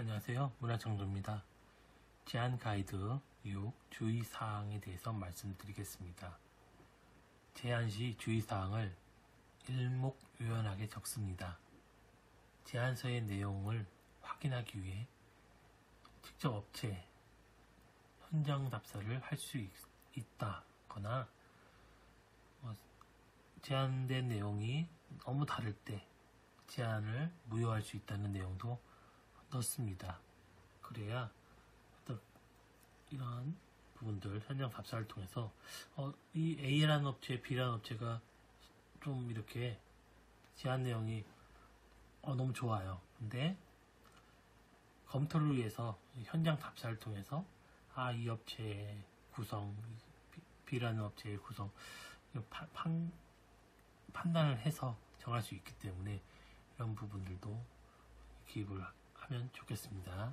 안녕하세요. 문화창조입니다. 제한 가이드 6 주의사항에 대해서 말씀드리겠습니다. 제한 시 주의사항을 일목요연하게 적습니다. 제안서의 내용을 확인하기 위해 직접 업체 현장 답사를 할 수 있다거나 뭐 제한된 내용이 너무 다를 때 제한을 무효할 수 있다는 내용도 넣습니다. 그래야 어떤 이런 부분들 현장 답사를 통해서 어, 이 A라는 업체, B라는 업체가 좀 이렇게 제한 내용이 어, 너무 좋아요. 근데 검토를 위해서 현장 답사를 통해서 아 이 업체의 구성, B라는 업체의 구성 파, 판, 판단을 해서 정할 수 있기 때문에 이런 부분들도 기입을 하면 좋겠습니다.